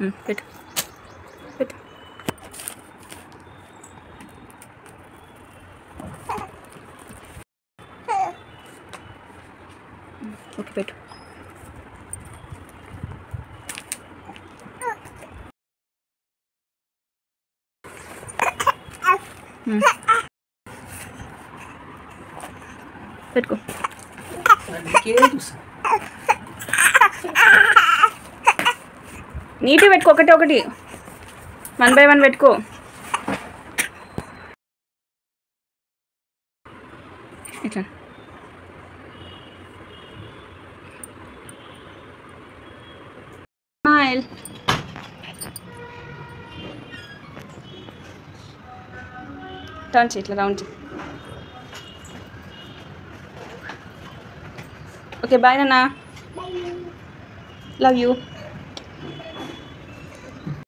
ఉమ్, పెట్టు పెట్టు ఉమ్, ఓకే పెట్టు ఉమ్. పెట్టుకో నీట్గా పెట్టుకో ఒకటి ఒకటి. వన్ బై వన్ పెట్టుకో. ఇట్లా. స్మైల్ టర్న్ చేయి ఇట్లా రౌండ్ చేయి. ఓకే బాయ్ నాన్న. Love you